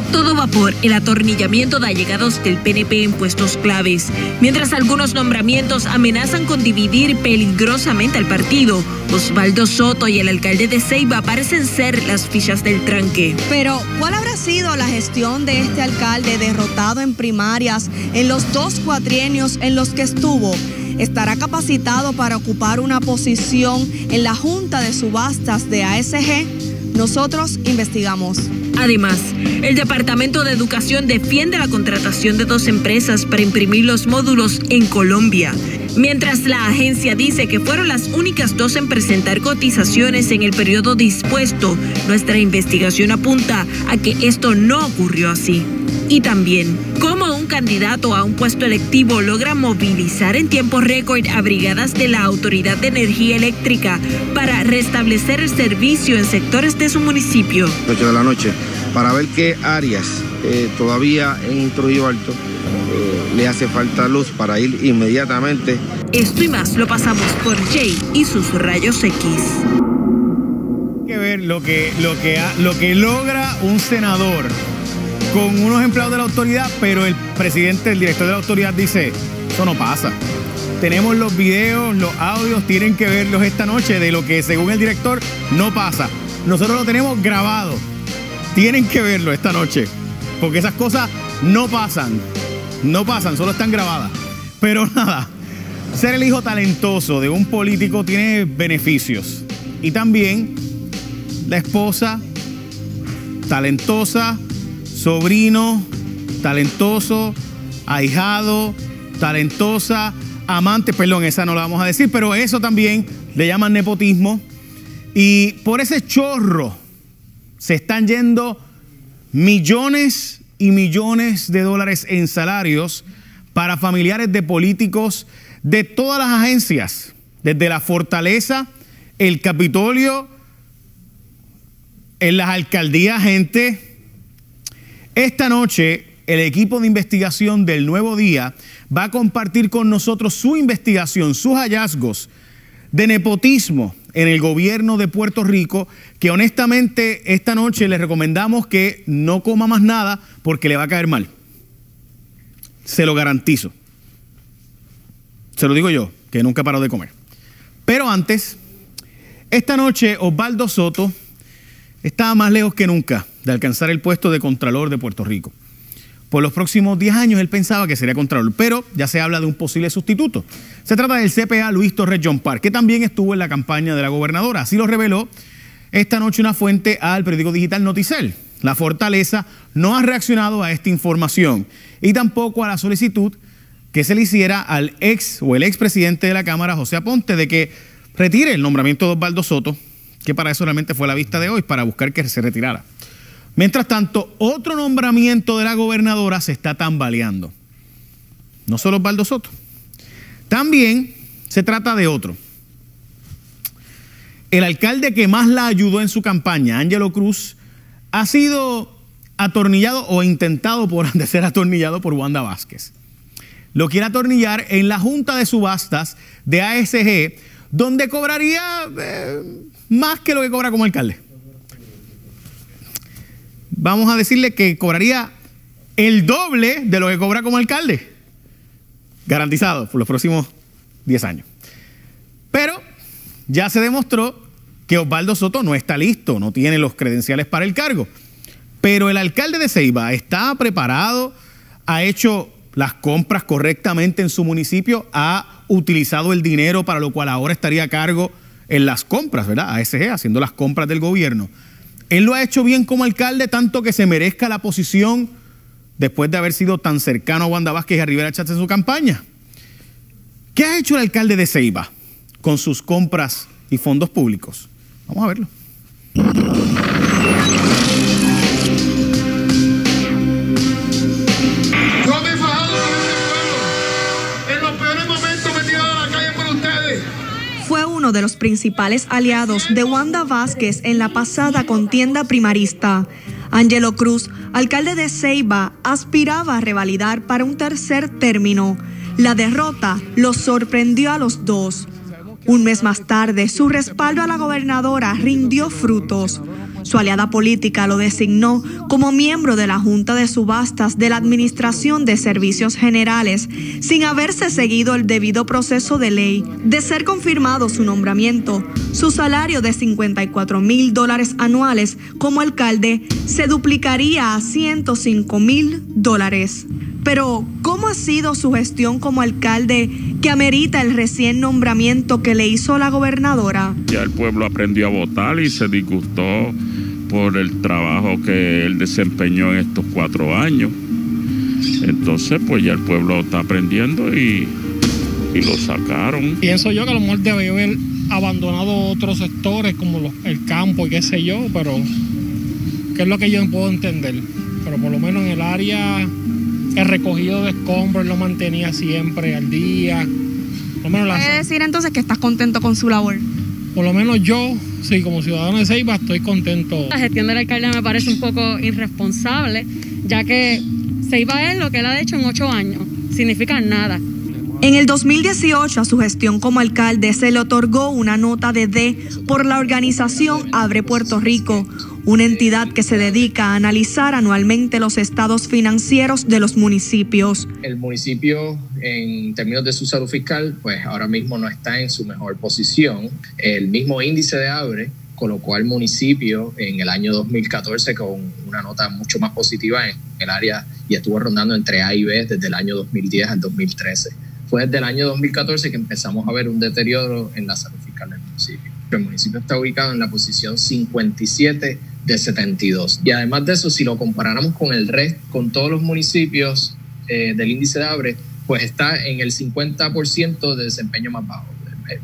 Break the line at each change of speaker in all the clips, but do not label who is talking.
Todo vapor, el atornillamiento de allegados del PNP en puestos claves, mientras algunos nombramientos amenazan con dividir peligrosamente al partido. Osvaldo Soto y el alcalde de Ceiba parecen ser las fichas del tranque.
Pero, ¿cuál habrá sido la gestión de este alcalde derrotado en primarias en los dos cuatrienios en los que estuvo? ¿Estará capacitado para ocupar una posición en la Junta de Subastas de ASG? Nosotros investigamos.
Además, el Departamento de Educación defiende la contratación de dos empresas para imprimir los módulos en Colombia, mientras la agencia dice que fueron las únicas dos en presentar cotizaciones en el periodo dispuesto. Nuestra investigación apunta a que esto no ocurrió así. Y también, cómo un candidato a un puesto electivo logra movilizar en tiempo récord a brigadas de la Autoridad de Energía Eléctrica para restablecer el servicio en sectores de su municipio.
8 de la noche, para ver qué áreas eh, todavía en Trujillo Alto eh, le hace falta luz para ir inmediatamente.
Esto y más lo pasamos por Jay y sus rayos X.
que ver lo que, lo que, lo que logra un senador con unos empleados de la autoridad, pero el presidente, el director de la autoridad dice, eso no pasa. Tenemos los videos, los audios, tienen que verlos esta noche de lo que según el director no pasa. Nosotros lo tenemos grabado. Tienen que verlo esta noche, porque esas cosas no pasan. No pasan, solo están grabadas. Pero nada, ser el hijo talentoso de un político tiene beneficios. Y también la esposa talentosa, sobrino, talentoso, ahijado, talentosa, amante, perdón, esa no la vamos a decir, pero eso también le llaman nepotismo. Y por ese chorro se están yendo millones y millones de dólares en salarios para familiares de políticos de todas las agencias, desde la fortaleza, el Capitolio, en las alcaldías, gente esta noche, el equipo de investigación del Nuevo Día va a compartir con nosotros su investigación, sus hallazgos de nepotismo en el gobierno de Puerto Rico, que honestamente esta noche le recomendamos que no coma más nada porque le va a caer mal. Se lo garantizo. Se lo digo yo, que nunca paro de comer. Pero antes, esta noche Osvaldo Soto estaba más lejos que nunca de alcanzar el puesto de Contralor de Puerto Rico. Por los próximos 10 años él pensaba que sería Contralor, pero ya se habla de un posible sustituto. Se trata del CPA Luis Torres John Park, que también estuvo en la campaña de la gobernadora. Así lo reveló esta noche una fuente al periódico digital Noticel. La Fortaleza no ha reaccionado a esta información y tampoco a la solicitud que se le hiciera al ex o el ex presidente de la Cámara, José Aponte, de que retire el nombramiento de Osvaldo Soto, que para eso realmente fue la vista de hoy, para buscar que se retirara. Mientras tanto, otro nombramiento de la gobernadora se está tambaleando. No solo Osvaldo Soto. También se trata de otro. El alcalde que más la ayudó en su campaña, Ángelo Cruz, ha sido atornillado o intentado por de ser atornillado por Wanda Vázquez. Lo quiere atornillar en la Junta de Subastas de ASG, donde cobraría eh, más que lo que cobra como alcalde vamos a decirle que cobraría el doble de lo que cobra como alcalde. Garantizado por los próximos 10 años. Pero ya se demostró que Osvaldo Soto no está listo, no tiene los credenciales para el cargo. Pero el alcalde de Ceiba está preparado, ha hecho las compras correctamente en su municipio, ha utilizado el dinero para lo cual ahora estaría a cargo en las compras, ¿verdad? ASG, haciendo las compras del gobierno. Él lo ha hecho bien como alcalde, tanto que se merezca la posición después de haber sido tan cercano a Wanda Vázquez y a Rivera Chávez en su campaña. ¿Qué ha hecho el alcalde de Ceiba con sus compras y fondos públicos? Vamos a verlo.
De los principales aliados de Wanda Vázquez en la pasada contienda primarista. Angelo Cruz, alcalde de Ceiba, aspiraba a revalidar para un tercer término. La derrota los sorprendió a los dos. Un mes más tarde, su respaldo a la gobernadora rindió frutos. Su aliada política lo designó como miembro de la Junta de Subastas de la Administración de Servicios Generales, sin haberse seguido el debido proceso de ley. De ser confirmado su nombramiento, su salario de 54 mil dólares anuales como alcalde se duplicaría a 105 mil dólares. Pero, ¿cómo ha sido su gestión como alcalde que amerita el recién nombramiento que le hizo la gobernadora?
Ya el pueblo aprendió a votar y se disgustó por el trabajo que él desempeñó en estos cuatro años. Entonces, pues ya el pueblo está aprendiendo y, y lo sacaron.
Pienso yo que a lo mejor debe haber abandonado otros sectores como el campo y qué sé yo, pero que es lo que yo no puedo entender. Pero por lo menos en el área el recogido de escombros lo mantenía siempre al día.
Por lo decir entonces que estás contento con su labor?
Por lo menos yo, sí, como ciudadano de Ceiba, estoy contento.
La gestión del alcalde me parece un poco irresponsable, ya que Ceiba es lo que él ha hecho en ocho años. Significa nada.
En el 2018, a su gestión como alcalde se le otorgó una nota de D por la organización Abre Puerto Rico, una entidad que se dedica a analizar anualmente los estados financieros de los municipios.
El municipio, en términos de su salud fiscal, pues ahora mismo no está en su mejor posición. El mismo índice de Abre colocó al municipio en el año 2014 con una nota mucho más positiva en el área y estuvo rondando entre A y B desde el año 2010 al 2013. Fue desde el año 2014 que empezamos a ver un deterioro en la salud fiscal del municipio. El municipio está ubicado en la posición 57 de 72. Y además de eso, si lo comparáramos con el resto, con todos los municipios eh, del índice de ABRE, pues está en el 50% de desempeño más bajo.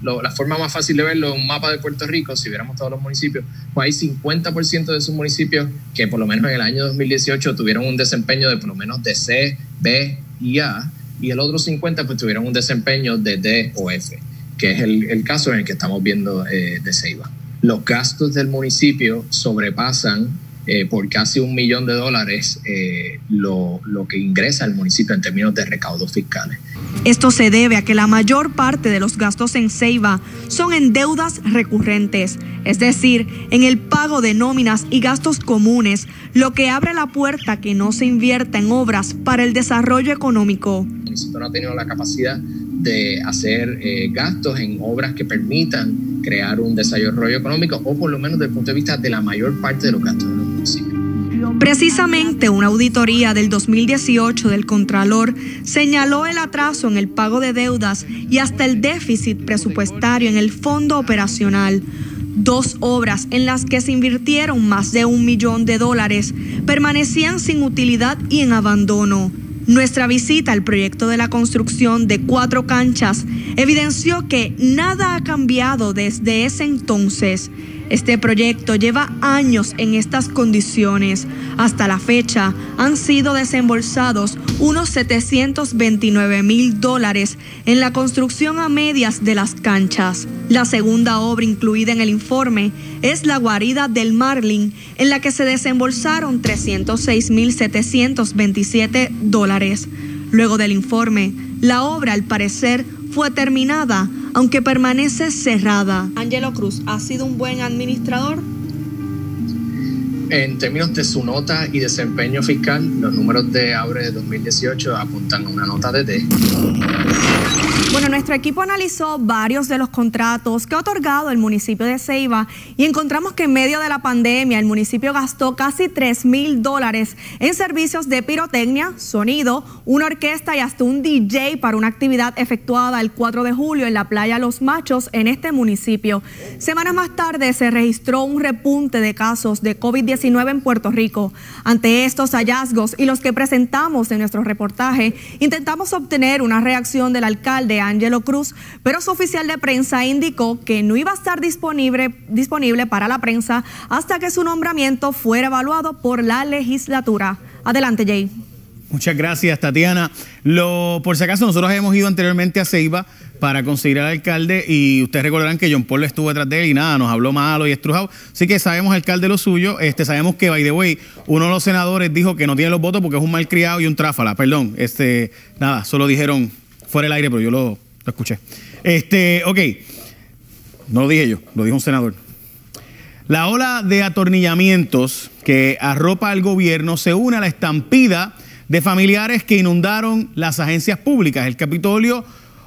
la forma más fácil de verlo un mapa de Puerto Rico, si viéramos todos los municipios, pues hay 50% de esos municipios que por lo menos en el año 2018 tuvieron un desempeño de por lo menos de C, B y A, y el otro 50% pues tuvieron un desempeño de D o F, que es el, caso en el que estamos viendo eh, de Ceiba los gastos del municipio sobrepasan eh, por casi un millón de dólares eh, lo, lo, que ingresa el municipio en términos de recaudos fiscales.
Esto se debe a que la mayor parte de los gastos en Ceiba son en deudas recurrentes, es decir, en el pago de nóminas y gastos comunes, lo que abre la puerta a que no se invierta en obras para el desarrollo económico.
El municipio no ha tenido la capacidad de hacer eh, gastos en obras que permitan crear un desarrollo económico o por lo menos desde el punto de vista de la mayor parte de los gastos de los municipios.
Precisamente una auditoría del 2018 del Contralor señaló el atraso en el pago de deudas y hasta el déficit presupuestario en el fondo operacional. Dos obras en las que se invirtieron más de un millón de dólares permanecían sin utilidad y en abandono. Nuestra visita al proyecto de la construcción de cuatro canchas evidenció que nada ha cambiado desde ese entonces. Este proyecto lleva años en estas condiciones. Hasta la fecha han sido desembolsados unos 729 mil dólares en la construcción a medias de las canchas. La segunda obra incluida en el informe es la guarida del Marlin, en la que se desembolsaron 306 mil 727 dólares. Luego del informe, la obra al parecer fue terminada, aunque permanece cerrada. Angelo Cruz ha sido un buen administrador.
En términos de su nota y desempeño fiscal, los números de Abre de 2018 apuntan a una nota de D.
Bueno, nuestro equipo analizó varios de los contratos que ha otorgado el municipio de Ceiba y encontramos que en medio de la pandemia el municipio gastó casi 3 mil dólares en servicios de pirotecnia, sonido, una orquesta y hasta un DJ para una actividad efectuada el 4 de julio en la playa Los Machos en este municipio. Semanas más tarde se registró un repunte de casos de COVID-19 en Puerto Rico. Ante estos hallazgos y los que presentamos en nuestro reportaje, intentamos obtener una reacción del alcalde Angelo Cruz, pero su oficial de prensa indicó que no iba a estar disponible, disponible para la prensa hasta que su nombramiento fuera evaluado por la legislatura. Adelante, Jay.
Muchas gracias, Tatiana. Por si acaso, nosotros hemos ido anteriormente a Ceiba para conseguir al alcalde y ustedes recordarán que John Paul estuvo detrás de él y nada, nos habló malo y estrujado. Así que sabemos, alcalde, lo suyo. Este, sabemos que, by the way, uno de los senadores dijo que no tiene los votos porque es un malcriado y un tráfala. Perdón, este, nada, solo dijeron fuera del aire, pero yo lo, escuché. Este, ok, no lo dije yo, lo dijo un senador. La ola de atornillamientos que arropa al gobierno se une a la estampida de familiares que inundaron las agencias públicas, el Capitolio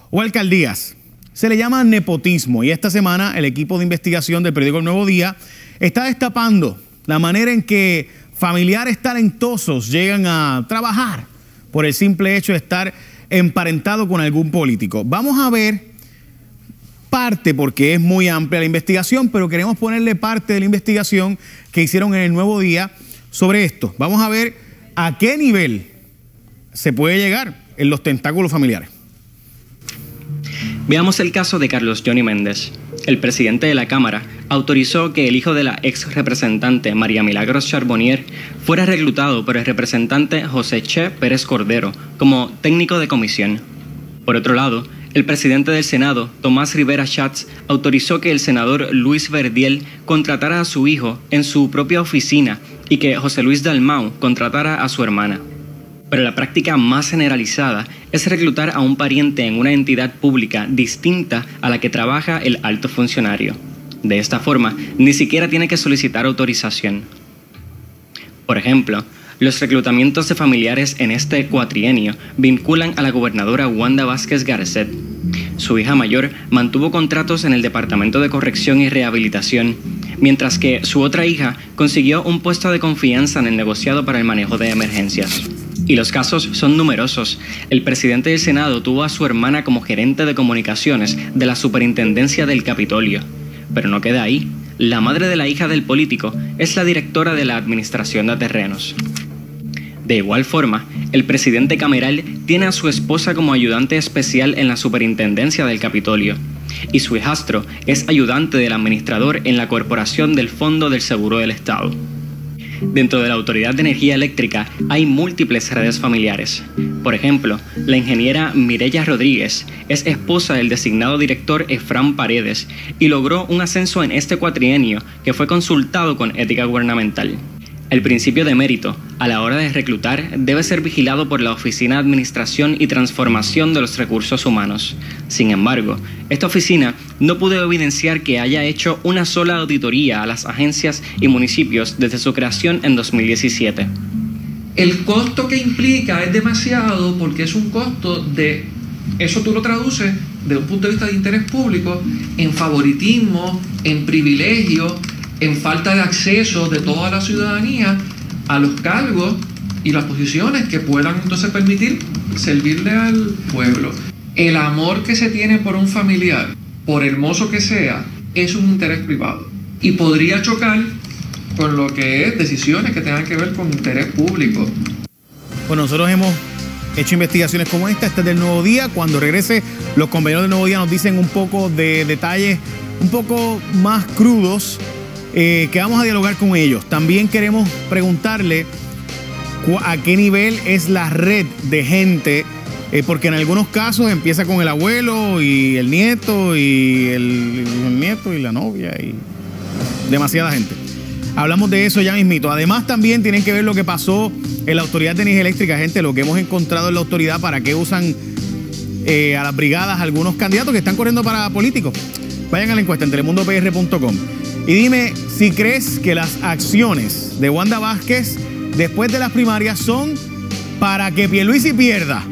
o alcaldías. Se le llama nepotismo y esta semana el equipo de investigación del periódico El Nuevo Día está destapando la manera en que familiares talentosos llegan a trabajar por el simple hecho de estar emparentado con algún político. Vamos a ver parte, porque es muy amplia la investigación, pero queremos ponerle parte de la investigación que hicieron en el Nuevo Día sobre esto. Vamos a ver a qué nivel se puede llegar en los tentáculos familiares.
Veamos el caso de Carlos Johnny Méndez. El presidente de la Cámara autorizó que el hijo de la ex representante María Milagros Charbonnier fuera reclutado por el representante José Che Pérez Cordero como técnico de comisión. Por otro lado, el presidente del Senado, Tomás Rivera Schatz, autorizó que el senador Luis Verdiel contratara a su hijo en su propia oficina y que José Luis Dalmau contratara a su hermana. Pero la práctica más generalizada es reclutar a un pariente en una entidad pública distinta a la que trabaja el alto funcionario. De esta forma, ni siquiera tiene que solicitar autorización. Por ejemplo, los reclutamientos de familiares en este cuatrienio vinculan a la gobernadora Wanda Vázquez Garcet. Su hija mayor mantuvo contratos en el Departamento de Corrección y Rehabilitación, mientras que su otra hija consiguió un puesto de confianza en el negociado para el manejo de emergencias. Y los casos son numerosos. El presidente del Senado tuvo a su hermana como gerente de comunicaciones de la Superintendencia del Capitolio. Pero no queda ahí. La madre de la hija del político es la directora de la Administración de Terrenos. De igual forma, el presidente Cameral tiene a su esposa como ayudante especial en la superintendencia del Capitolio, y su hijastro es ayudante del administrador en la Corporación del Fondo del Seguro del Estado. Dentro de la Autoridad de Energía Eléctrica hay múltiples redes familiares. Por ejemplo, la ingeniera Mirella Rodríguez es esposa del designado director Efran Paredes y logró un ascenso en este cuatrienio que fue consultado con ética gubernamental. El principio de mérito, a la hora de reclutar, debe ser vigilado por la Oficina de Administración y Transformación de los Recursos Humanos. Sin embargo, esta oficina no pudo evidenciar que haya hecho una sola auditoría a las agencias y municipios desde su creación en 2017.
El costo que implica es demasiado porque es un costo de, eso tú lo traduces de un punto de vista de interés público, en favoritismo, en privilegio, en falta de acceso de toda la ciudadanía a los cargos y las posiciones que puedan entonces permitir servirle al pueblo. El amor que se tiene por un familiar, por hermoso que sea, es un interés privado y podría chocar con lo que es decisiones que tengan que ver con interés público.
Bueno, nosotros hemos hecho investigaciones como esta, este es del Nuevo Día. Cuando regrese, los compañeros del Nuevo Día nos dicen un poco de detalles un poco más crudos eh, que vamos a dialogar con ellos. También queremos preguntarle a qué nivel es la red de gente, eh, porque en algunos casos empieza con el abuelo y el nieto y el, nieto y la novia y demasiada gente. Hablamos de eso ya mismito. Además también tienen que ver lo que pasó en la Autoridad de Energía Eléctrica, gente, lo que hemos encontrado en la autoridad, para qué usan eh, a las brigadas algunos candidatos que están corriendo para políticos. Vayan a la encuesta en telemundopr.com. Y dime si crees que las acciones de Wanda Vázquez después de las primarias son para que Pierluisi pierda.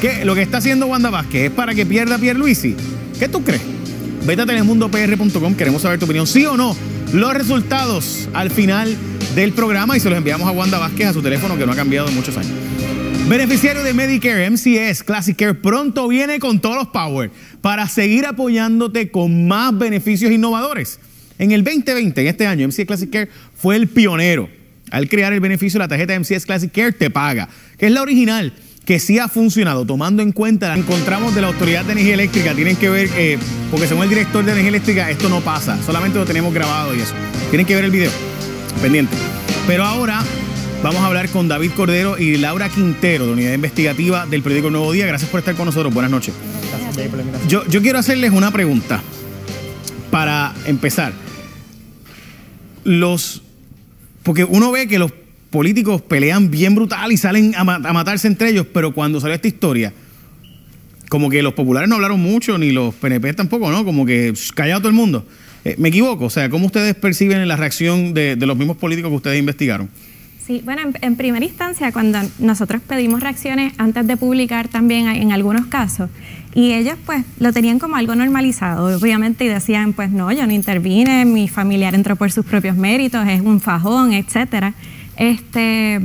¿Qué? Lo que está haciendo Wanda Vázquez es para que pierda Pierluisi. ¿Qué tú crees? Vete a telemundopr.com, queremos saber tu opinión. ¿Sí o no? Los resultados al final del programa y se los enviamos a Wanda Vázquez a su teléfono que no ha cambiado en muchos años. Beneficiario de Medicare, MCS Classic Care, pronto viene con todos los power para seguir apoyándote con más beneficios innovadores. En el 2020, en este año, MCS Classic Care fue el pionero. Al crear el beneficio, la tarjeta MCS Classic Care te paga, que es la original, que sí ha funcionado, tomando en cuenta, encontramos de la Autoridad de Energía Eléctrica, tienen que ver, eh, porque según el director de Energía Eléctrica, esto no pasa, solamente lo tenemos grabado y eso. Tienen que ver el video, pendiente. Pero ahora vamos a hablar con David Cordero y Laura Quintero, de Unidad Investigativa del periódico Nuevo Día. Gracias por estar con nosotros, buenas noches. Yo, yo quiero hacerles una pregunta para empezar los. Porque uno ve que los políticos pelean bien brutal y salen a, matarse entre ellos, pero cuando salió esta historia, como que los populares no hablaron mucho, ni los PNP tampoco, ¿no? Como que callado todo el mundo. Eh, ¿Me equivoco? O sea, ¿cómo ustedes perciben la reacción de, de los mismos políticos que ustedes investigaron?
Sí, bueno, en, primera instancia, cuando nosotros pedimos reacciones antes de publicar también en algunos casos, y ellos pues lo tenían como algo normalizado, obviamente, y decían, pues no, yo no intervine, mi familiar entró por sus propios méritos, es un fajón, etcétera. Este,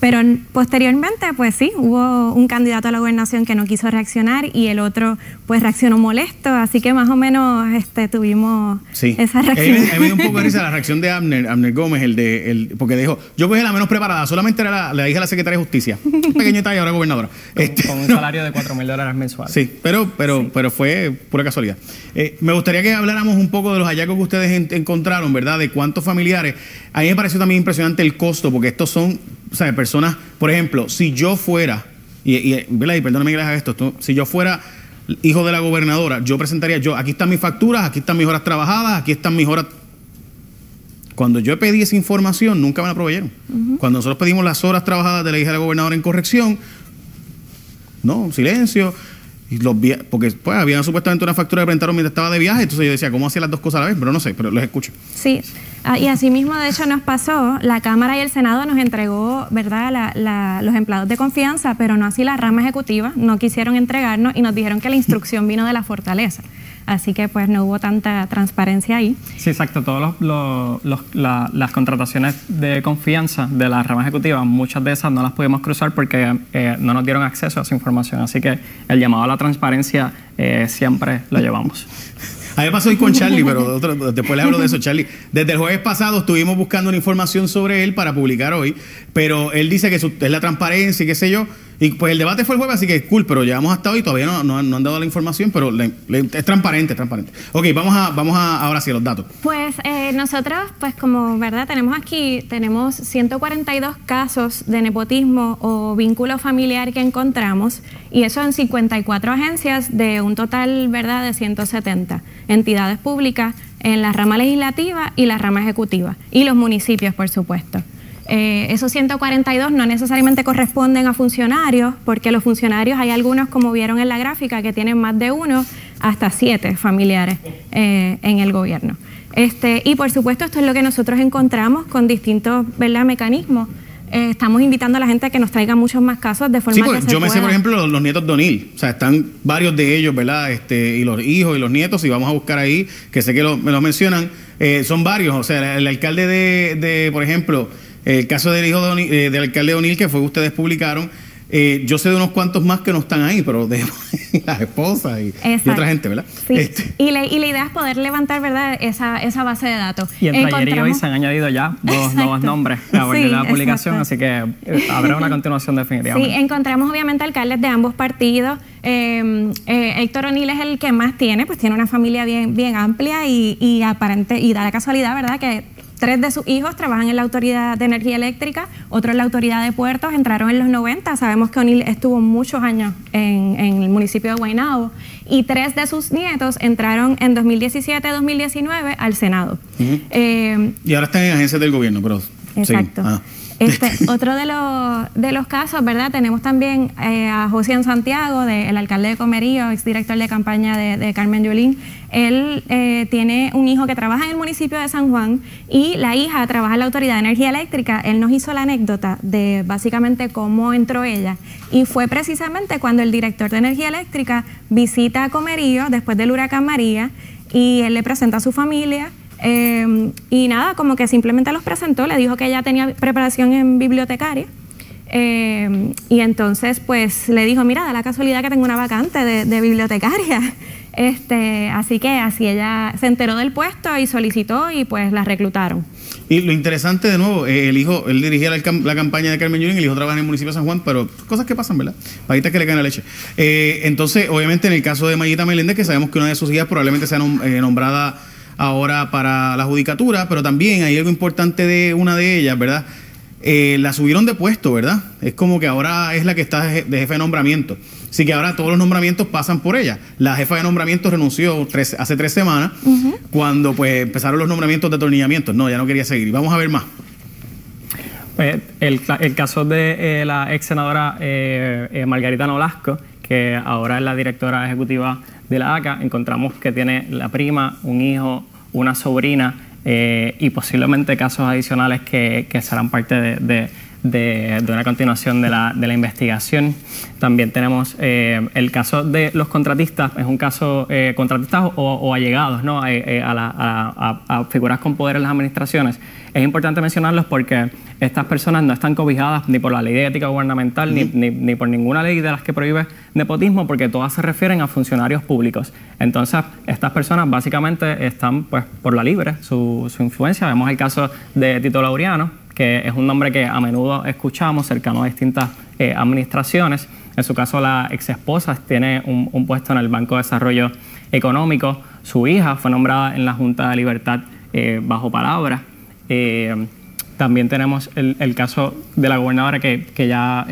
pero posteriormente, pues sí, hubo un candidato a la gobernación que no quiso reaccionar y el otro, pues reaccionó molesto, así que más o menos este, tuvimos esa reacción.
Mí, me dio un poco de risa la reacción de Abner, Abner Gómez, el de, el, porque dijo, yo fui la menos preparada, solamente era la, dije a la secretaria de Justicia, un pequeño detalle, ahora gobernadora.
Con, este, un salario de 4 mil dólares mensuales.
Sí, pero, pero, pero fue pura casualidad. Eh, me gustaría que habláramos un poco de los hallazgos que ustedes encontraron, ¿verdad? De cuántos familiares. A mí me pareció también impresionante el costo, porque estos son o sea, personas, por ejemplo, si yo fuera, y, y, y perdóname que les haga esto, si yo fuera hijo de la gobernadora, yo presentaría yo, aquí están mis facturas, aquí están mis horas trabajadas, aquí están mis horas... Cuando yo pedí esa información, nunca me la proveyeron. Cuando nosotros pedimos las horas trabajadas de la hija de la gobernadora en corrección, no, silencio. Y los porque pues había supuestamente una factura que presentaron mientras estaba de viaje, entonces yo decía, ¿cómo hacía las dos cosas a la vez? Pero no sé, pero los escucho.
Sí, y así mismo de hecho nos pasó, la Cámara y el Senado nos entregó, ¿verdad?, los empleados de confianza, pero no así la rama ejecutiva, no quisieron entregarnos y nos dijeron que la instrucción vino de la fortaleza. Así que pues no hubo tanta transparencia ahí.
Sí, exacto. Todas las contrataciones de confianza de la rama ejecutiva, muchas de esas no las pudimos cruzar porque eh, no nos dieron acceso a esa información. Así que el llamado a la transparencia eh, siempre lo llevamos.
A mí me pasó hoy con Charlie, pero después le hablo de eso, Charlie. Desde el jueves pasado estuvimos buscando una información sobre él para publicar hoy, pero él dice que es la transparencia y qué sé yo. Y pues el debate fue el jueves, así que cool, pero llevamos hasta hoy, todavía no, no, han dado la información, pero es transparente, transparente. Ok, vamos a, vamos a ahora sí a los datos.
Pues eh, nosotros, pues como verdad, tenemos aquí, tenemos 142 casos de nepotismo o vínculo familiar que encontramos, y eso en 54 agencias de un total, verdad, de 170 entidades públicas en la rama legislativa y la rama ejecutiva, y los municipios, por supuesto. Eh, esos 142 no necesariamente corresponden a funcionarios, porque los funcionarios hay algunos, como vieron en la gráfica, que tienen más de uno hasta siete familiares eh, en el gobierno. Este, y por supuesto esto es lo que nosotros encontramos con distintos mecanismos. Eh, estamos invitando a la gente a que nos traiga muchos más casos de forma
sí, pues, yo me sé, por ejemplo, los, nietos de O'Neill. O sea, están varios de ellos, ¿verdad? Este, y los hijos y los nietos, y vamos a buscar ahí, que sé que me lo mencionan, son varios. O sea, el, alcalde de, de, por ejemplo, el caso del hijo de eh, del alcalde O'Neill, que fue que ustedes publicaron, eh, yo sé de unos cuantos más que no están ahí, pero de las esposas y, otra gente, ¿verdad?
Sí. Este. Y, la, y, la, idea es poder levantar, ¿verdad?, esa, esa base de datos.
Y entre ayer y hoy se han añadido ya dos nuevos nombres a sí, de la publicación, así que eh, habrá una continuación definitivamente.
Sí, encontramos obviamente alcaldes de ambos partidos. Eh, Héctor O'Neill es el que más tiene, pues tiene una familia bien, bien amplia y, y aparente, y da la casualidad, ¿verdad?, que Tres de sus hijos trabajan en la Autoridad de Energía Eléctrica, otro en la Autoridad de Puertos, entraron en los 90. Sabemos que O'Neill estuvo muchos años en, el municipio de Guaynabo. Y tres de sus nietos entraron en 2017-2019 al Senado.
Eh, y ahora están en agencias del gobierno, pero...
Exacto. Ah. Este, otro de los, de los casos, ¿verdad? Tenemos también eh, a José Santiago, el alcalde de Comerío, exdirector de campaña de, Carmen Yulín. Él eh, tiene un hijo que trabaja en el municipio de San Juan y la hija trabaja en la Autoridad de Energía Eléctrica. Él nos hizo la anécdota de básicamente cómo entró ella. Y fue precisamente cuando el director de Energía Eléctrica visita a Comerío después del huracán María y él le presenta a su familia Em, y nada, como que simplemente los presentó, le dijo que ella tenía preparación en bibliotecaria. Em, y entonces, pues le dijo: Mira, da la casualidad que tengo una vacante de, bibliotecaria. Este, así que así ella se enteró del puesto y solicitó y pues la reclutaron.
Y lo interesante de nuevo, eh, el hijo, él dirigía la, campaña de Carmen Yulín, el hijo trabaja en el municipio de San Juan, pero cosas que pasan, ¿verdad? Pajitas que le caen la leche. Eh, entonces, obviamente, en el caso de Mayita Meléndez, que sabemos que una de sus hijas probablemente sea eh, nombrada ahora para la judicatura, pero también hay algo importante de una de ellas, ¿verdad? Eh, la subieron de puesto, ¿verdad? Es como que ahora es la que está de jefe de nombramiento. Así que ahora todos los nombramientos pasan por ella. La jefa de nombramiento renunció hace tres semanas, cuando pues empezaron los nombramientos de atornillamiento. No, ya no quería seguir. Vamos a ver más.
Pues, el, caso de eh, la ex senadora eh, Margarita Nolasco, que ahora es la directora ejecutiva de la ACA, encontramos que tiene la prima, un hijo, una sobrina eh, y posiblemente casos adicionales que, serán parte de de, una continuación de la, de la, investigación. También tenemos eh, el caso de los contratistas, es un caso eh, contratistas o, allegados ¿no? Eh, a, a, figuras con poder en las administraciones. Es importante mencionarlos porque estas personas no están cobijadas ni por la ley de ética gubernamental ni, ni, por ninguna ley de las que prohíbe nepotismo porque todas se refieren a funcionarios públicos. Entonces, estas personas básicamente están pues, por la libre, su, su influencia. Vemos el caso de Tito Laureano, que es un nombre que a menudo escuchamos cercano a distintas eh, administraciones. En su caso, la ex esposa tiene un, puesto en el Banco de Desarrollo Económico. Su hija fue nombrada en la Junta de Libertad eh, bajo palabra. Eh, también tenemos el, caso de la gobernadora que, ya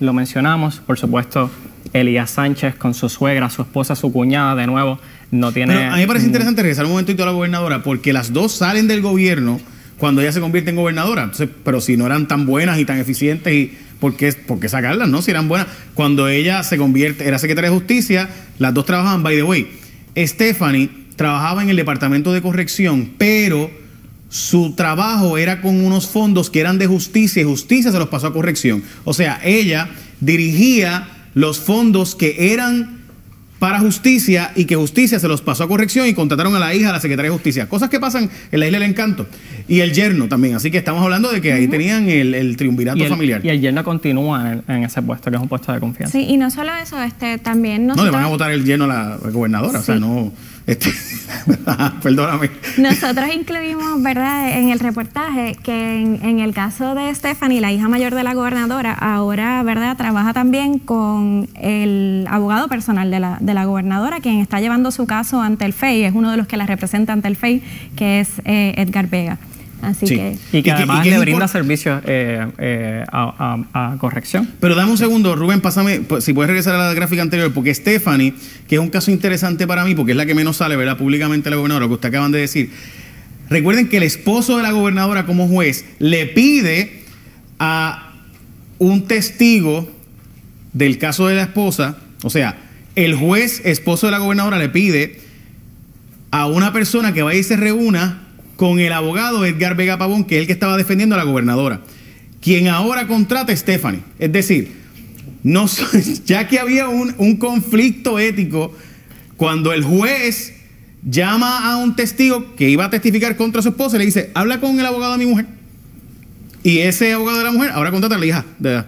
lo mencionamos. Por supuesto, Elías Sánchez con su suegra, su esposa, su cuñada, de nuevo, no tiene...
a mí me parece interesante regresar un momentito a la gobernadora porque las dos salen del gobierno cuando ella se convierte en gobernadora. pero si no eran tan buenas y tan eficientes, y ¿por qué, sacarlas? No, si eran buenas. Cuando ella se convierte, era secretaria de justicia, las dos trabajaban, by the way. Stephanie trabajaba en el departamento de corrección, pero su trabajo era con unos fondos que eran de justicia y justicia se los pasó a corrección. O sea, ella dirigía los fondos que eran para justicia y que justicia se los pasó a corrección y contrataron a la hija de la secretaria de justicia. Cosas que pasan en la isla del encanto. Y el yerno también. Así que estamos hablando de que ahí tenían el, triunvirato familiar.
Y el yerno continúa en, ese puesto, que es un puesto de confianza.
Sí, y no solo eso, este también
No, le van a votar el yerno a la gobernadora. O sea, no. Este, perdóname.
Nosotros incluimos, ¿verdad?, en el reportaje que en, el caso de Stephanie, la hija mayor de la gobernadora, ahora, ¿verdad?, trabaja también con el abogado personal de la, de la gobernadora, quien está llevando su caso ante el FEI, es uno de los que la representa ante el FEI, que es eh, Edgar Vega. Así que...
Y que además le brinda servicios eh, eh, a, corrección.
Pero dame un segundo, Rubén, pásame, pues, si puedes regresar a la gráfica anterior, porque Stephanie, que es un caso interesante para mí, porque es la que menos sale, ¿verdad? Públicamente la gobernadora, lo que usted acaban de decir. Recuerden que el esposo de la gobernadora como juez le pide a un testigo del caso de la esposa, o sea, el juez esposo de la gobernadora le pide a una persona que vaya y se reúna con el abogado Edgar Vega Pavón, que es el que estaba defendiendo a la gobernadora, quien ahora contrata a Stephanie. Es decir, no, ya que había un, conflicto ético, cuando el juez llama a un testigo que iba a testificar contra su esposa, le dice, habla con el abogado de mi mujer. Y ese abogado de la mujer ahora contrata a la hija de la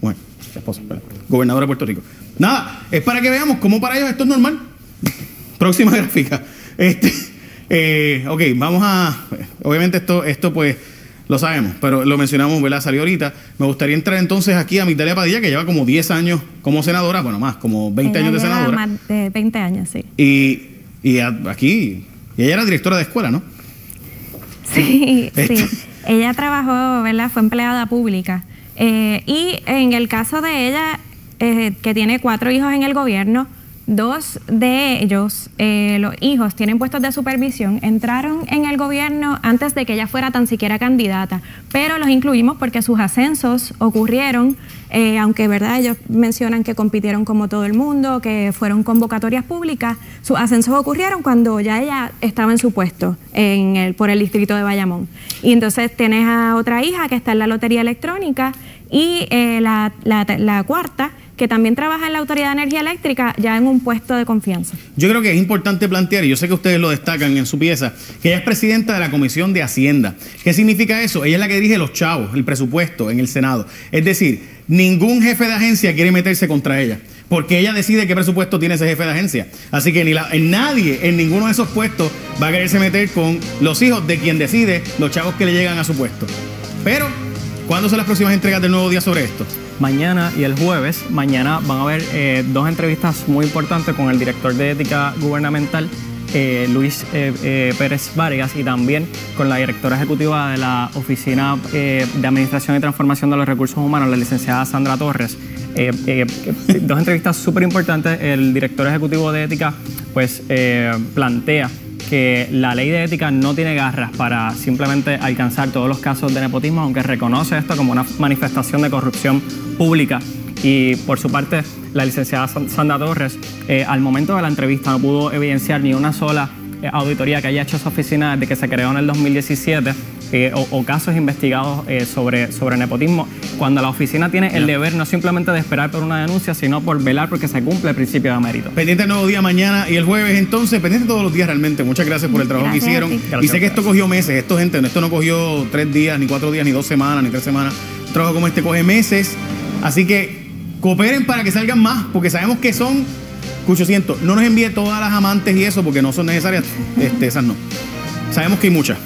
mujer, esposa, gobernadora de Puerto Rico. Nada, es para que veamos cómo para ellos esto es normal. Próxima gráfica. Este, eh, ok, vamos a. Obviamente, esto, esto pues lo sabemos, pero lo mencionamos, ¿verdad? Salió ahorita. Me gustaría entrar entonces aquí a Mitalia Padilla, que lleva como 10 años como senadora, bueno, más, como 20 años de senadora.
Más de 20 años, sí.
Y, y aquí, y ella era directora de escuela, ¿no?
Sí, sí. Ella trabajó, ¿verdad? Fue empleada pública. Eh, y en el caso de ella, eh, que tiene cuatro hijos en el gobierno, Dos de ellos, eh, los hijos, tienen puestos de supervisión, entraron en el gobierno antes de que ella fuera tan siquiera candidata, pero los incluimos porque sus ascensos ocurrieron, eh, aunque verdad ellos mencionan que compitieron como todo el mundo, que fueron convocatorias públicas, sus ascensos ocurrieron cuando ya ella estaba en su puesto en el, por el distrito de Bayamón. Y entonces tienes a otra hija que está en la lotería electrónica y eh, la, la, la cuarta que también trabaja en la Autoridad de Energía Eléctrica ya en un puesto de confianza.
Yo creo que es importante plantear, y yo sé que ustedes lo destacan en su pieza, que ella es presidenta de la Comisión de Hacienda. ¿Qué significa eso? Ella es la que dirige los chavos, el presupuesto en el Senado. Es decir, ningún jefe de agencia quiere meterse contra ella porque ella decide qué presupuesto tiene ese jefe de agencia. Así que ni nadie en ninguno de esos puestos va a quererse meter con los hijos de quien decide los chavos que le llegan a su puesto. Pero, ¿cuándo son las próximas entregas del nuevo día sobre esto?
mañana y el jueves. Mañana van a haber eh, dos entrevistas muy importantes con el director de ética gubernamental, eh, Luis eh, Pérez Vargas, y también con la directora ejecutiva de la Oficina de Administración y Transformación de los Recursos Humanos, la licenciada Sandra Torres. dos entrevistas súper importantes. El director ejecutivo de ética pues plantea que la ley de ética no tiene garras para simplemente alcanzar todos los casos de nepotismo, aunque reconoce esto como una manifestación de corrupción pública. Y por su parte, la licenciada Sandra Torres, eh, al momento de la entrevista no pudo evidenciar ni una sola eh, auditoría que haya hecho esa oficina desde que se creó en el 2017 eh, o, casos investigados eh, sobre, sobre nepotismo, cuando la oficina tiene el deber no simplemente de esperar por una denuncia, sino por velar porque se cumple el principio de mérito.
Pendiente el nuevo día mañana y el jueves entonces, pendiente todos los días realmente. Muchas gracias por el trabajo que hicieron. Y sé que esto cogió meses, esto gente, esto no cogió tres días, ni cuatro días, ni dos semanas, ni tres semanas. Un trabajo como este coge meses. Así que cooperen para que salgan más, porque sabemos que son 800. No nos envíe todas las amantes y eso, porque no son necesarias. Este, esas no. Sabemos que hay muchas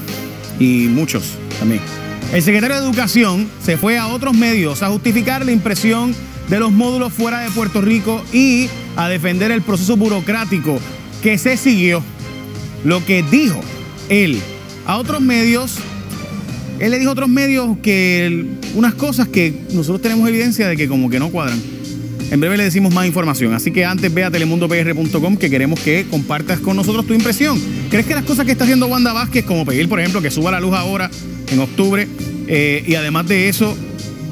y muchos también. El secretario de Educación se fue a otros medios a justificar la impresión de los módulos fuera de Puerto Rico y a defender el proceso burocrático que se siguió. Lo que dijo él a otros medios, él le dijo a otros medios que unas cosas que nosotros tenemos evidencia de que como que no cuadran. En breve le decimos más información, así que antes ve a telemundopr.com que queremos que compartas con nosotros tu impresión. ¿Crees que las cosas que está haciendo Wanda Vázquez, como pedir, por ejemplo, que suba la luz ahora, en octubre, eh, y además de eso,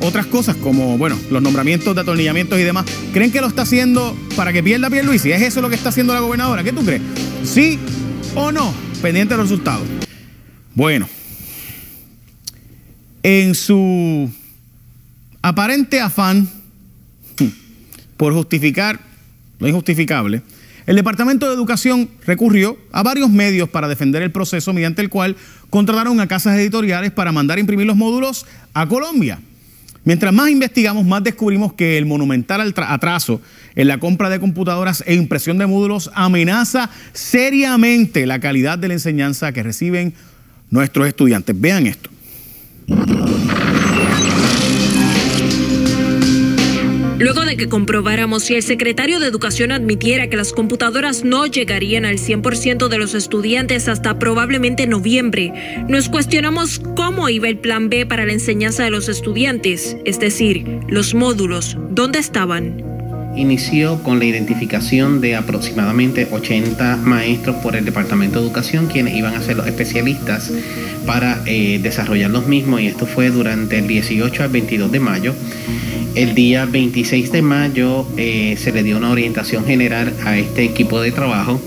otras cosas como, bueno, los nombramientos de atornillamientos y demás, ¿creen que lo está haciendo para que pierda Pierluisi? ¿Es eso lo que está haciendo la gobernadora? ¿Qué tú crees? ¿Sí o no? Pendiente de los resultados. Bueno, en su aparente afán por justificar lo injustificable, el Departamento de Educación recurrió a varios medios para defender el proceso mediante el cual contrataron a casas editoriales para mandar imprimir los módulos a Colombia. Mientras más investigamos, más descubrimos que el monumental atraso en la compra de computadoras e impresión de módulos amenaza seriamente la calidad de la enseñanza que reciben nuestros estudiantes. Vean esto.
Luego de que comprobáramos si el secretario de Educación admitiera que las computadoras no llegarían al 100% de los estudiantes hasta probablemente noviembre, nos cuestionamos cómo iba el plan B para la enseñanza de los estudiantes, es decir, los módulos, ¿dónde estaban?
Inició con la identificación de aproximadamente 80 maestros por el Departamento de Educación, quienes iban a ser los especialistas para eh, desarrollar los mismos, y esto fue durante el 18 al 22 de mayo. El día 26 de mayo eh, se le dio una orientación general a este equipo de trabajo.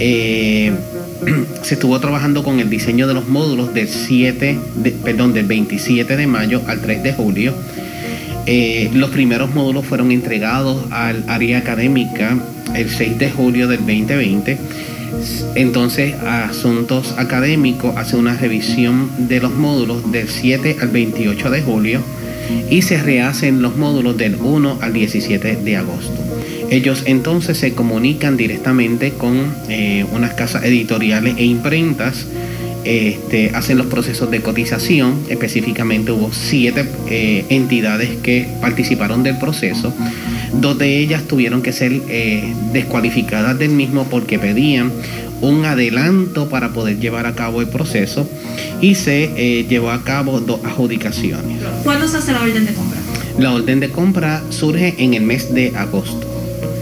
Eh, se estuvo trabajando con el diseño de los módulos del 7, perdón, del 27 de mayo al 3 de julio. Eh, los primeros módulos fueron entregados al área académica el 6 de julio del 2020. Entonces, Asuntos Académicos hace una revisión de los módulos del 7 al 28 de julio y se rehacen los módulos del 1 al 17 de agosto. Ellos entonces se comunican directamente con eh, unas casas editoriales e imprentas, este, hacen los procesos de cotización, específicamente hubo siete eh, entidades que participaron del proceso, dos de ellas tuvieron que ser eh, descualificadas del mismo porque pedían un adelanto para poder llevar a cabo el proceso y se eh, llevó a cabo dos adjudicaciones.
¿Cuándo se hace la orden de compra?
La orden de compra surge en el mes de agosto.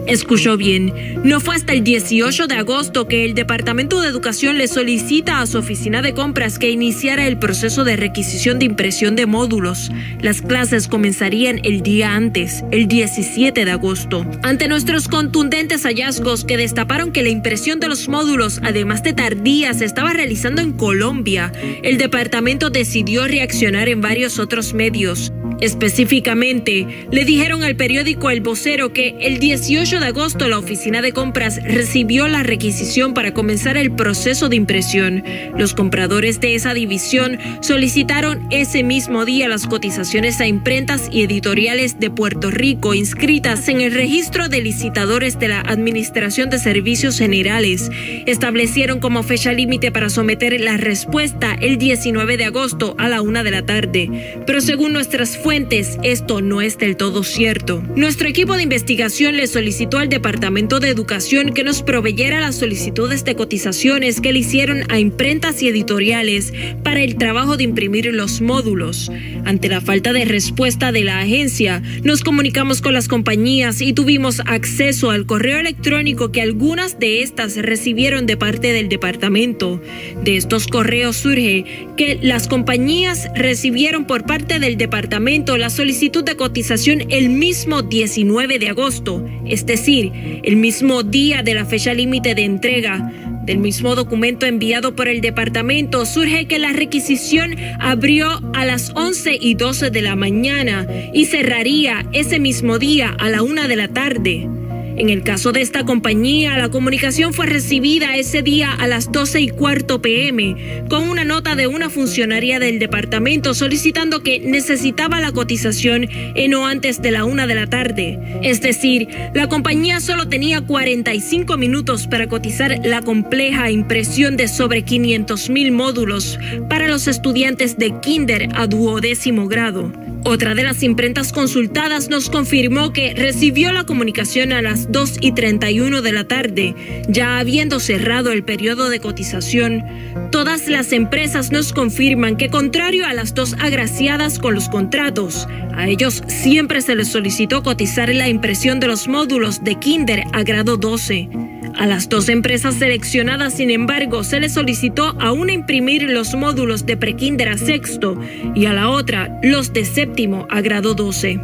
Escuchó bien, no fue hasta el 18 de agosto que el Departamento de Educación le solicita a su oficina de compras que iniciara el proceso de requisición de impresión de módulos. Las clases comenzarían el día antes, el 17 de agosto. Ante nuestros contundentes hallazgos que destaparon que la impresión de los módulos, además de tardía, se estaba realizando en Colombia, el departamento decidió reaccionar en varios otros medios. Específicamente, le dijeron al periódico El Vocero que el 18 de agosto la oficina de compras recibió la requisición para comenzar el proceso de impresión. Los compradores de esa división solicitaron ese mismo día las cotizaciones a imprentas y editoriales de Puerto Rico inscritas en el registro de licitadores de la Administración de Servicios Generales. Establecieron como fecha límite para someter la respuesta el 19 de agosto a la una de la tarde. Pero según nuestras fuentes, esto no es del todo cierto. Nuestro equipo de investigación le solicitó solicitó al Departamento de Educación que nos proveyera las solicitudes de cotizaciones que le hicieron a imprentas y editoriales para el trabajo de imprimir los módulos. Ante la falta de respuesta de la agencia, nos comunicamos con las compañías y tuvimos acceso al correo electrónico que algunas de estas recibieron de parte del departamento. De estos correos surge que las compañías recibieron por parte del departamento la solicitud de cotización el mismo 19 de agosto, es decir, el mismo día de la fecha límite de entrega. Del mismo documento enviado por el departamento surge que la requisición abrió a las 11 y 12 de la mañana y cerraría ese mismo día a la una de la tarde. En el caso de esta compañía, la comunicación fue recibida ese día a las 12 y cuarto pm con una nota de una funcionaria del departamento solicitando que necesitaba la cotización en o antes de la una de la tarde. Es decir, la compañía solo tenía 45 minutos para cotizar la compleja impresión de sobre 500 mil módulos para los estudiantes de kinder a duodécimo grado. Otra de las imprentas consultadas nos confirmó que recibió la comunicación a las 2 y 31 de la tarde, ya habiendo cerrado el periodo de cotización. Todas las empresas nos confirman que contrario a las dos agraciadas con los contratos, a ellos siempre se les solicitó cotizar la impresión de los módulos de Kinder a grado 12. A las dos empresas seleccionadas, sin embargo, se les solicitó a una imprimir los módulos de prekinder a sexto y a la otra los de séptimo a grado 12.
En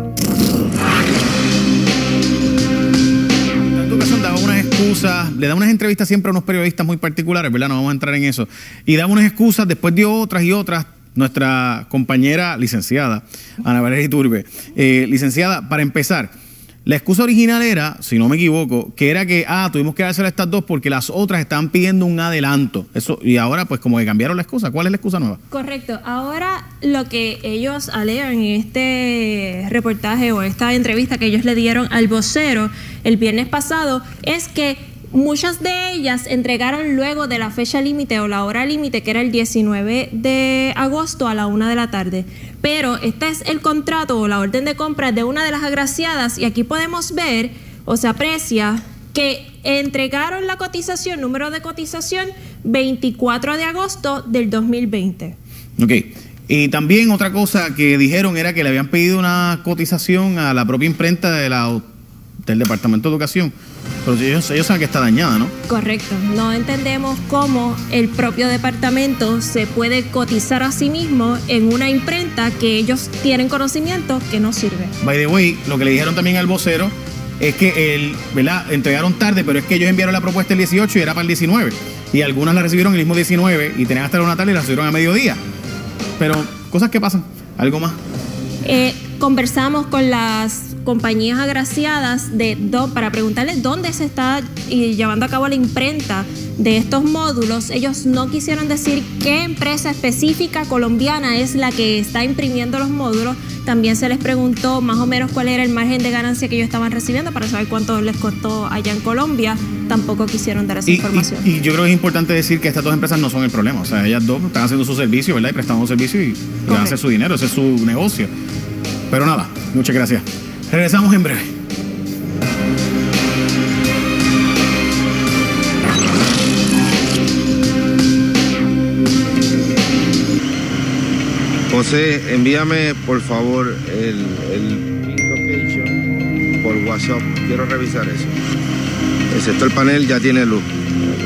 educación daba unas excusas, le da unas entrevistas siempre a unos periodistas muy particulares, ¿verdad? No vamos a entrar en eso. Y daba unas excusas, después dio otras y otras. Nuestra compañera licenciada, Ana Valeria Iturbe. Eh, licenciada, para empezar, la excusa original era, si no me equivoco, que era que, ah, tuvimos que hacer estas dos porque las otras estaban pidiendo un adelanto. Eso, y ahora, pues, como que cambiaron la excusa. ¿Cuál es la excusa nueva?
Correcto. Ahora lo que ellos alegan en este reportaje o esta entrevista que ellos le dieron al vocero el viernes pasado es que muchas de ellas entregaron luego de la fecha límite o la hora límite, que era el 19 de agosto a la una de la tarde. Pero este es el contrato o la orden de compra de una de las agraciadas y aquí podemos ver o se aprecia que entregaron la cotización, número de cotización, 24 de agosto del 2020.
Ok. Y también otra cosa que dijeron era que le habían pedido una cotización a la propia imprenta de la, del Departamento de Educación. Pero ellos, ellos saben que está dañada, ¿no?
Correcto. No entendemos cómo el propio departamento se puede cotizar a sí mismo en una imprenta que ellos tienen conocimiento que no sirve.
By the way, lo que le dijeron también al vocero es que el, ¿verdad? entregaron tarde, pero es que ellos enviaron la propuesta el 18 y era para el 19. Y algunas la recibieron el mismo 19 y tenían hasta la una tarde y la recibieron a mediodía. Pero cosas que pasan. Algo más.
Eh, conversamos con las compañías agraciadas de do, para preguntarles dónde se está eh, llevando a cabo la imprenta de estos módulos. Ellos no quisieron decir qué empresa específica colombiana es la que está imprimiendo los módulos. También se les preguntó más o menos cuál era el margen de ganancia que ellos estaban recibiendo para saber cuánto les costó allá en Colombia. Tampoco quisieron dar esa
Y,
información.
y- y yo creo que es importante decir que estas dos empresas no son el problema. O sea, ellas dos están haciendo su servicio, ¿verdad? Y prestando un servicio y, y van a hacer su dinero. Ese es su negocio. Pero nada, muchas gracias. Regresamos en breve.
José, envíame por favor el, el location por WhatsApp. Quiero revisar eso. El sector panel ya tiene luz.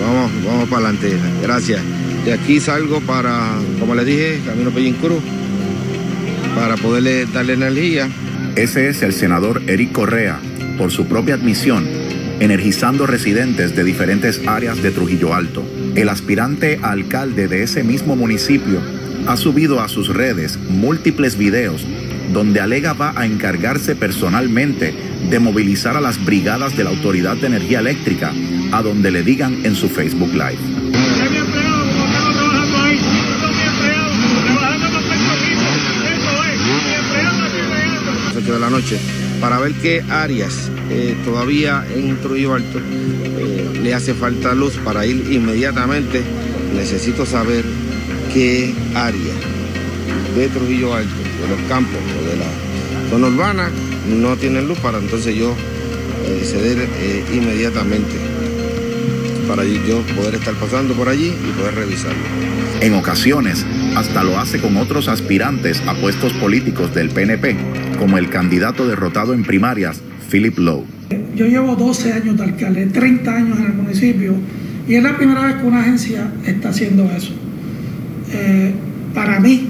Vamos, vamos para adelante. Gracias. De aquí salgo para, como les dije, Camino Pellín Cruz, para poderle darle energía.
Ese es el senador Eric Correa, por su propia admisión, energizando residentes de diferentes áreas de Trujillo Alto. El aspirante alcalde de ese mismo municipio ha subido a sus redes múltiples videos donde alega va a encargarse personalmente de movilizar a las brigadas de la Autoridad de Energía Eléctrica a donde le digan en su Facebook Live.
8 de la para ver qué áreas eh, todavía en Trujillo Alto eh, le hace falta luz para ir inmediatamente. Necesito saber qué área de Trujillo Alto, de los campos o de la zona urbana, no tienen luz para entonces yo eh, ceder inmediatamente para yo poder estar pasando por allí y poder revisarlo.
En ocasiones, hasta lo hace con otros aspirantes a puestos políticos del PNP, como el candidato derrotado en primarias, Philip Lowe.
Yo llevo 12 años de alcalde, 30 años en el municipio, y es la primera vez que una agencia está haciendo eso. Eh, para mí,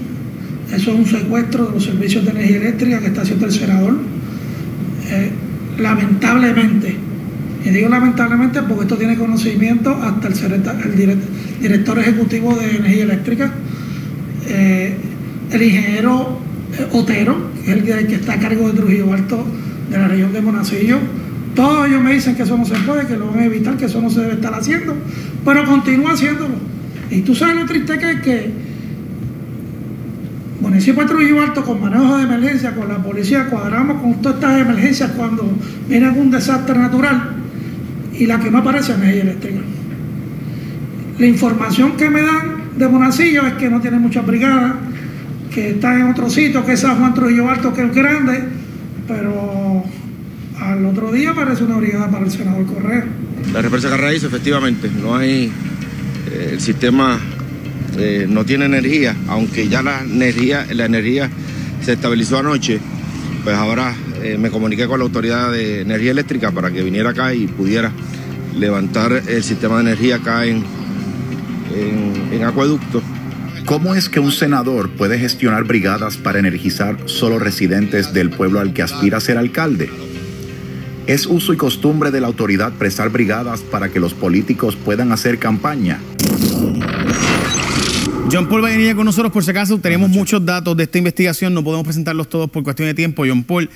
eso es un secuestro de los servicios de energía eléctrica que está haciendo el senador. Eh, lamentablemente, y digo lamentablemente porque esto tiene conocimiento hasta el, director ejecutivo de energía eléctrica, eh, el ingeniero Otero, que el que está a cargo de Trujillo Alto de la región de Monacillo. Todos ellos me dicen que eso no se puede, que lo van a evitar, que eso no se debe estar haciendo, pero continúa haciéndolo. Y tú sabes lo triste que es que municipio de Trujillo Alto con manejo de emergencia, con la policía, cuadramos con todas estas emergencias cuando viene algún desastre natural y la que no aparece es energía eléctrica. La información que me dan de Monacillo es que no tiene muchas brigadas, que está en otro sitio, que es San Juan Trujillo Alto, que es grande, pero al otro día aparece una brigada para el senador Correa.
La represa Carraíz, efectivamente, no hay, eh, el sistema eh, no tiene energía, aunque ya la energía, la energía se estabilizó anoche, pues ahora eh, me comuniqué con la autoridad de energía eléctrica para que viniera acá y pudiera levantar el sistema de energía acá en, en, en acueducto.
¿Cómo es que un senador puede gestionar brigadas para energizar solo residentes del pueblo al que aspira a ser alcalde? ¿Es uso y costumbre de la autoridad prestar brigadas para que los políticos puedan hacer campaña?
John Paul va con nosotros por si acaso. Tenemos muchos datos de esta investigación, no podemos presentarlos todos por cuestión de tiempo. John Paul,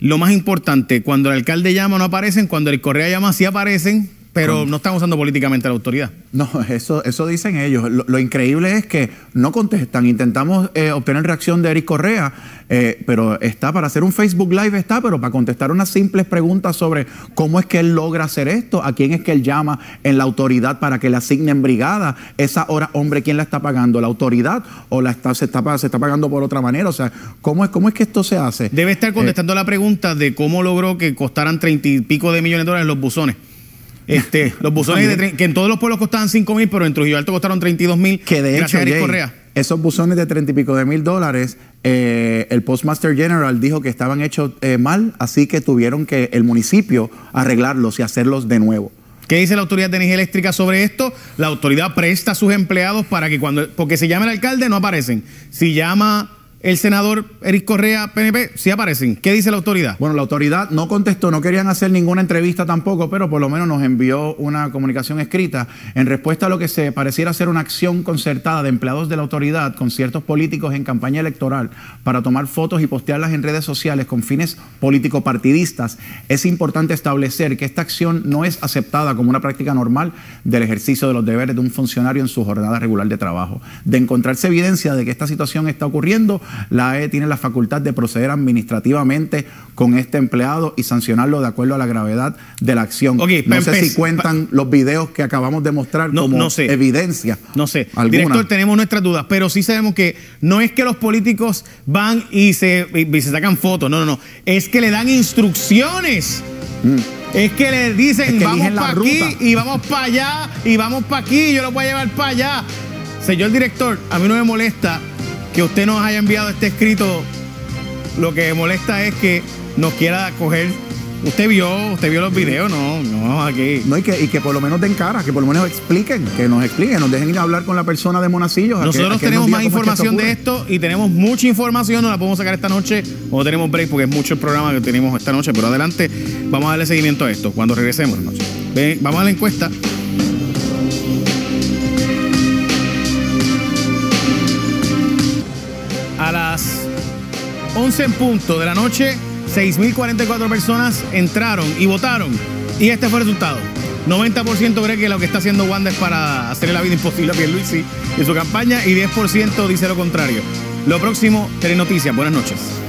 lo más importante, cuando el alcalde llama no aparecen, cuando el Correa llama sí aparecen, pero no están usando políticamente la autoridad.
No, eso, eso dicen ellos. Lo, increíble es que no contestan. Intentamos eh, obtener reacción de Eric Correa, eh, pero está para hacer un Facebook Live, está, pero para contestar unas simples preguntas sobre cómo es que él logra hacer esto, a quién es que él llama en la autoridad para que le asignen brigada. Esa hora, hombre, ¿quién la está pagando? ¿La autoridad o la está, se, está, se está pagando por otra manera? O sea, ¿cómo es, cómo es que esto se hace?
Debe estar eh, contestando la pregunta de cómo logró que costaran treinta y pico de millones de dólares los buzones. Este, los buzones de, que en todos los pueblos costaban 5 mil, pero en Trujillo Alto costaron 32 mil.
Que de hecho, esos buzones de 30 y pico de mil dólares, eh, el Postmaster General dijo que estaban hechos eh, mal, así que tuvieron que el municipio arreglarlos y hacerlos de nuevo.
¿Qué dice la Autoridad de Energía Eléctrica sobre esto? La autoridad presta a sus empleados para que cuando, porque se llama el alcalde no aparecen. Si llama el senador Eric Correa, PNP, sí aparecen. ¿Qué dice la autoridad?
Bueno, la autoridad no contestó, no querían hacer ninguna entrevista tampoco, pero por lo menos nos envió una comunicación escrita en respuesta a lo que se pareciera ser una acción concertada de empleados de la autoridad con ciertos políticos en campaña electoral para tomar fotos y postearlas en redes sociales con fines político-partidistas. Es importante establecer que esta acción no es aceptada como una práctica normal del ejercicio de los deberes de un funcionario en su jornada regular de trabajo. De encontrarse evidencia de que esta situación está ocurriendo, la AE tiene la facultad de proceder administrativamente con este empleado y sancionarlo de acuerdo a la gravedad de la acción. no sé si cuentan los videos que acabamos de mostrar como evidencia.
No sé. Director, tenemos nuestras dudas, pero sí sabemos que no es que los políticos van y se, se sacan fotos, no, no, no. Es que le dan instrucciones. Mm. Es que le dicen, vamos para aquí y vamos para allá y vamos para aquí, y yo lo voy a llevar para allá. Señor director, a mí no me molesta que usted nos haya enviado este escrito, lo que molesta es que nos quiera coger. Usted vio, usted vio los videos, no, no, aquí.
No, y que, y que por lo menos den cara, que por lo menos expliquen, que nos expliquen, nos dejen ir a hablar con la persona de Monacillos.
Nosotros tenemos más información de esto y tenemos mucha información, no la podemos sacar esta noche, o tenemos break porque es mucho el programa que tenemos esta noche, pero adelante, vamos a darle seguimiento a esto cuando regresemos. Ven, vamos a la encuesta. 11 en punto de la noche, 6.044 personas entraron y votaron. Y este fue el resultado. 90% cree que lo que está haciendo Wanda es para hacerle la vida imposible a Pierluisi en su campaña y 10% dice lo contrario. Lo próximo, Noticias. Buenas noches.